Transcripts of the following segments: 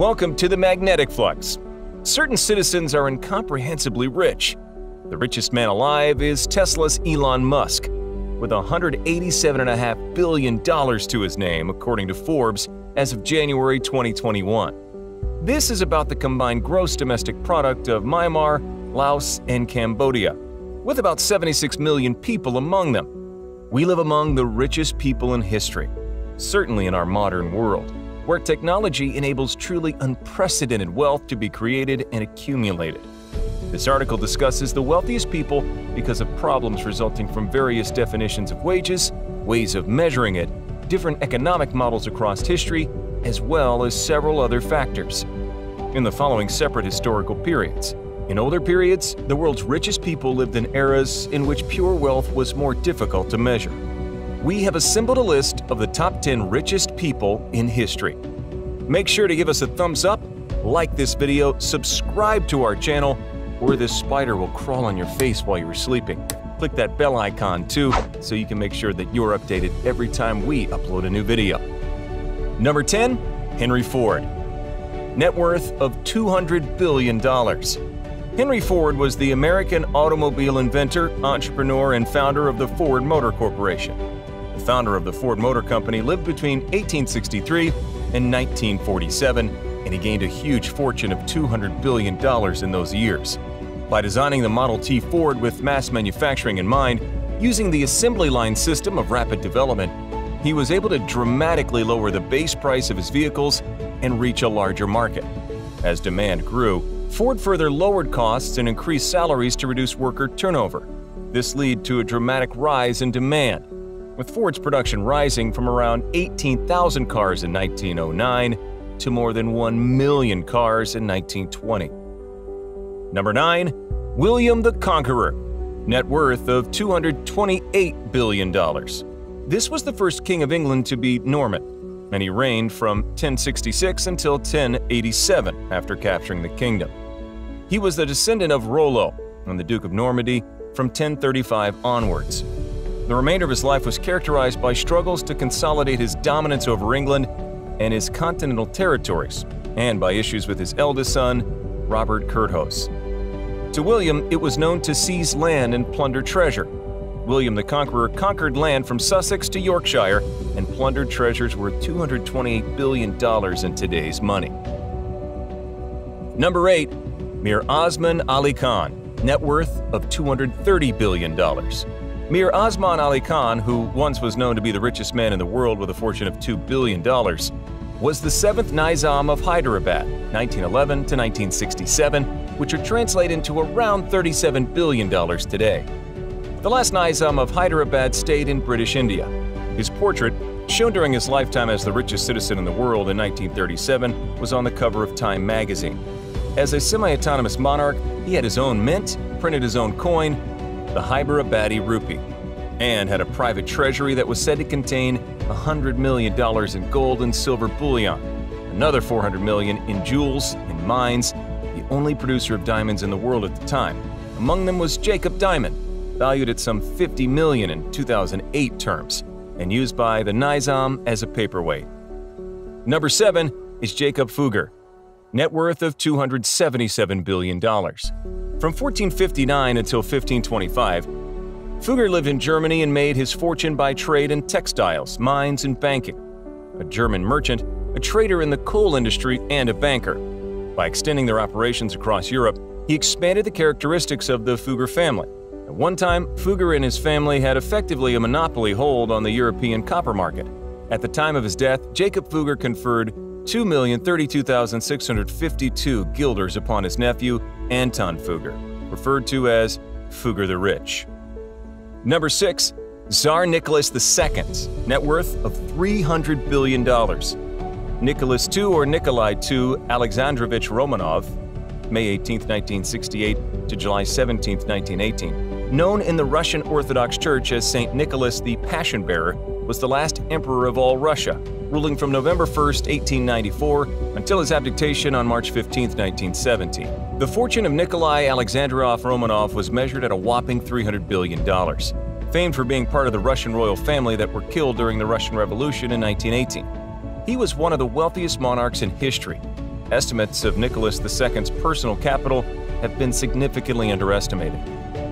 Welcome to the Magnetic Flux. Certain citizens are incomprehensibly rich. The richest man alive is Tesla's Elon Musk, with $187.5 billion to his name, according to Forbes, as of January 2021. This is about the combined gross domestic product of Myanmar, Laos, and Cambodia, with about 76 million people among them. We live among the richest people in history, certainly in our modern world where technology enables truly unprecedented wealth to be created and accumulated. This article discusses the wealthiest people because of problems resulting from various definitions of wages, ways of measuring it, different economic models across history, as well as several other factors. In the following separate historical periods, in older periods, the world's richest people lived in eras in which pure wealth was more difficult to measure we have assembled a list of the top 10 richest people in history. Make sure to give us a thumbs up, like this video, subscribe to our channel, or this spider will crawl on your face while you're sleeping. Click that bell icon too so you can make sure that you're updated every time we upload a new video. Number 10. Henry Ford. Net worth of $200 billion. Henry Ford was the American automobile inventor, entrepreneur, and founder of the Ford Motor Corporation founder of the Ford Motor Company, lived between 1863 and 1947, and he gained a huge fortune of $200 billion in those years. By designing the Model T Ford with mass manufacturing in mind, using the assembly line system of rapid development, he was able to dramatically lower the base price of his vehicles and reach a larger market. As demand grew, Ford further lowered costs and increased salaries to reduce worker turnover. This led to a dramatic rise in demand, with Ford's production rising from around 18,000 cars in 1909 to more than 1 million cars in 1920. Number 9. William the Conqueror, net worth of $228 billion. This was the first king of England to be Norman, and he reigned from 1066 until 1087 after capturing the kingdom. He was the descendant of Rollo and the Duke of Normandy from 1035 onwards. The remainder of his life was characterized by struggles to consolidate his dominance over England and his continental territories, and by issues with his eldest son, Robert Curthose. To William, it was known to seize land and plunder treasure. William the Conqueror conquered land from Sussex to Yorkshire and plundered treasures worth $228 billion in today's money. Number 8. Mir Osman Ali Khan, net worth of $230 billion. Mir Osman Ali Khan, who once was known to be the richest man in the world with a fortune of $2 billion, was the seventh Nizam of Hyderabad, 1911 to 1967, which would translate into around $37 billion today. The last Nizam of Hyderabad stayed in British India. His portrait, shown during his lifetime as the richest citizen in the world in 1937, was on the cover of Time magazine. As a semi-autonomous monarch, he had his own mint, printed his own coin, the Hyderabadi rupee, and had a private treasury that was said to contain $100 million in gold and silver bullion, another 400 million in jewels in mines, the only producer of diamonds in the world at the time. Among them was Jacob Diamond, valued at some 50 million in 2008 terms, and used by the Nizam as a paperweight. Number 7 is Jacob Fugger, net worth of $277 billion. From 1459 until 1525, Fugger lived in Germany and made his fortune by trade in textiles, mines, and banking. A German merchant, a trader in the coal industry, and a banker. By extending their operations across Europe, he expanded the characteristics of the Fugger family. At one time, Fugger and his family had effectively a monopoly hold on the European copper market. At the time of his death, Jacob Fugger conferred 2,032,652 guilders upon his nephew, Anton Fugger, referred to as Fugger the Rich. Number 6. Tsar Nicholas II, net worth of $300 billion. Nicholas II or Nikolai II Alexandrovich Romanov, May 18, 1968 to July 17, 1918, known in the Russian Orthodox Church as St. Nicholas the Passion Bearer, was the last emperor of all Russia, ruling from November 1, 1894 until his abdication on March 15, 1917. The fortune of Nikolai Alexandrov Romanov was measured at a whopping $300 billion. Famed for being part of the Russian royal family that were killed during the Russian Revolution in 1918. He was one of the wealthiest monarchs in history. Estimates of Nicholas II's personal capital have been significantly underestimated.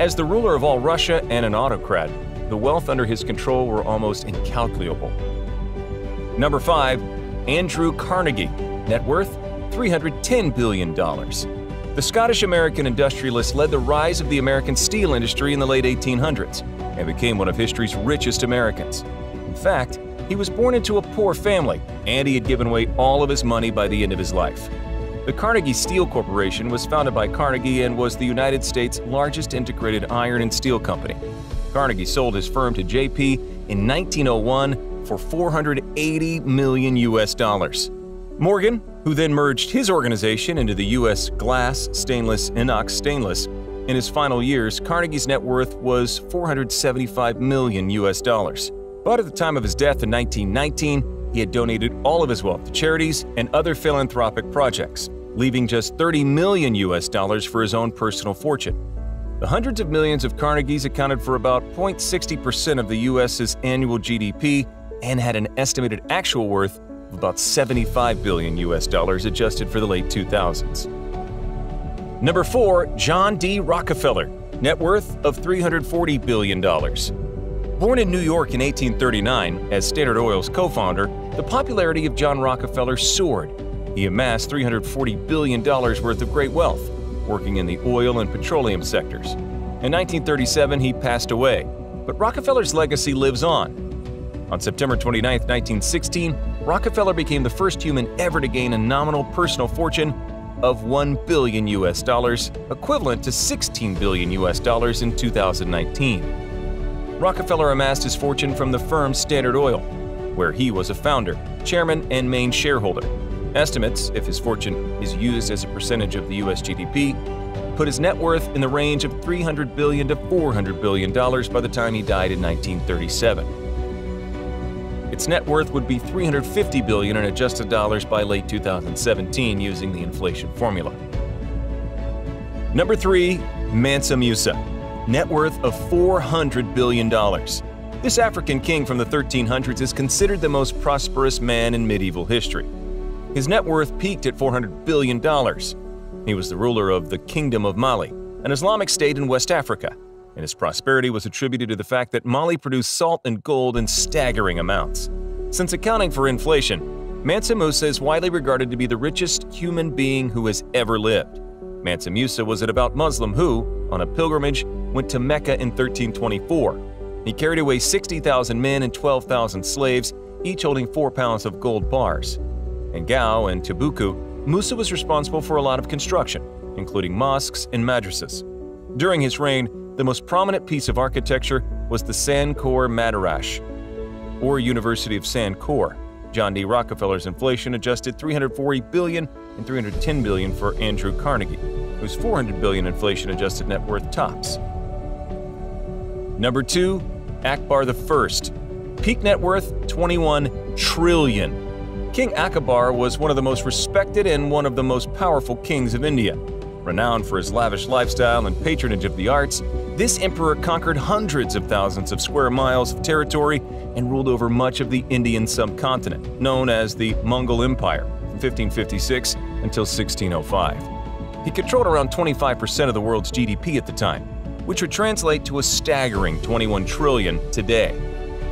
As the ruler of all Russia and an autocrat, the wealth under his control were almost incalculable. Number 5. Andrew Carnegie, net worth $310 billion. The Scottish American industrialist led the rise of the American steel industry in the late 1800s and became one of history's richest Americans. In fact, he was born into a poor family, and he had given away all of his money by the end of his life. The Carnegie Steel Corporation was founded by Carnegie and was the United States' largest integrated iron and steel company. Carnegie sold his firm to JP in 1901 for 480 million US dollars. Morgan, who then merged his organization into the U.S. Glass, Stainless, Inox Stainless, in his final years, Carnegie's net worth was 475 million US dollars. But at the time of his death in 1919, he had donated all of his wealth to charities and other philanthropic projects leaving just 30 million US dollars for his own personal fortune. The hundreds of millions of Carnegies accounted for about 0.60% of the US's annual GDP and had an estimated actual worth of about 75 billion US dollars adjusted for the late 2000s. Number 4, John D. Rockefeller, net worth of $340 billion. Born in New York in 1839 as Standard Oil's co-founder, the popularity of John Rockefeller soared he amassed $340 billion worth of great wealth, working in the oil and petroleum sectors. In 1937, he passed away, but Rockefeller's legacy lives on. On September 29, 1916, Rockefeller became the first human ever to gain a nominal personal fortune of 1 billion US dollars, equivalent to 16 billion US dollars in 2019. Rockefeller amassed his fortune from the firm Standard Oil, where he was a founder, chairman, and main shareholder. Estimates, if his fortune is used as a percentage of the US GDP, put his net worth in the range of 300 billion to $400 billion by the time he died in 1937. Its net worth would be 350 billion in adjusted dollars by late 2017 using the inflation formula. Number 3, Mansa Musa, net worth of $400 billion. This African king from the 1300s is considered the most prosperous man in medieval history. His net worth peaked at $400 billion. He was the ruler of the Kingdom of Mali, an Islamic state in West Africa, and his prosperity was attributed to the fact that Mali produced salt and gold in staggering amounts. Since accounting for inflation, Mansa Musa is widely regarded to be the richest human being who has ever lived. Mansa Musa was a devout Muslim who, on a pilgrimage, went to Mecca in 1324. He carried away 60,000 men and 12,000 slaves, each holding 4 pounds of gold bars. In Gao and Timbuktu, Musa was responsible for a lot of construction, including mosques and madrasas. During his reign, the most prominent piece of architecture was the Sankore Madrasah, or University of Sankore. John D. Rockefeller's inflation adjusted 340 billion and 310 billion for Andrew Carnegie, whose 400 billion inflation adjusted net worth tops. Number 2, Akbar I. Peak net worth 21 trillion. King Akbar was one of the most respected and one of the most powerful kings of India. Renowned for his lavish lifestyle and patronage of the arts, this emperor conquered hundreds of thousands of square miles of territory and ruled over much of the Indian subcontinent, known as the Mughal Empire, from 1556 until 1605. He controlled around 25% of the world's GDP at the time, which would translate to a staggering 21 trillion today.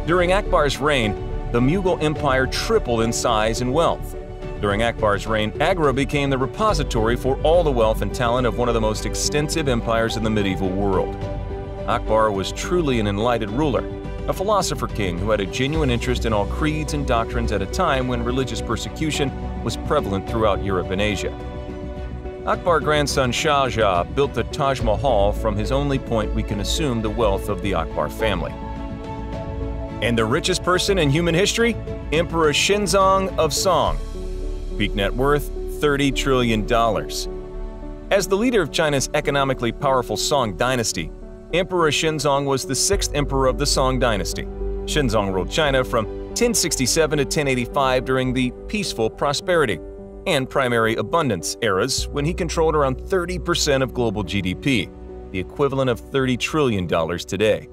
During Akbar's reign, the Mughal Empire tripled in size and wealth. During Akbar's reign, Agra became the repository for all the wealth and talent of one of the most extensive empires in the medieval world. Akbar was truly an enlightened ruler, a philosopher king who had a genuine interest in all creeds and doctrines at a time when religious persecution was prevalent throughout Europe and Asia. Akbar's grandson Shah Jahan built the Taj Mahal from his only point we can assume the wealth of the Akbar family. And the richest person in human history? Emperor Shenzong of Song. Peak net worth $30 trillion. As the leader of China's economically powerful Song dynasty, Emperor Shenzong was the sixth emperor of the Song dynasty. Shenzong ruled China from 1067 to 1085 during the peaceful prosperity and primary abundance eras when he controlled around 30% of global GDP, the equivalent of $30 trillion today.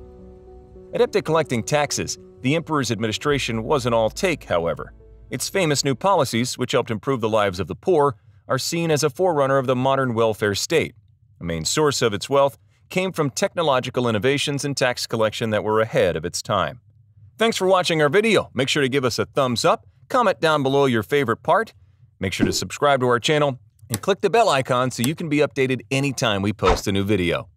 Adept at collecting taxes, the emperor's administration wasn't all take, however. Its famous new policies, which helped improve the lives of the poor, are seen as a forerunner of the modern welfare state. A main source of its wealth came from technological innovations in tax collection that were ahead of its time. Thanks for watching our video. Make sure to give us a thumbs up, comment down below your favorite part, make sure to subscribe to our channel, and click the bell icon so you can be updated anytime we post a new video.